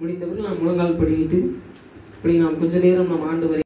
முடிந்தவரை நாம் முழங்கால் படிக்கிட்டு இப்படி நாம் கொஞ்ச நேரம் நம் ஆண்டு வரை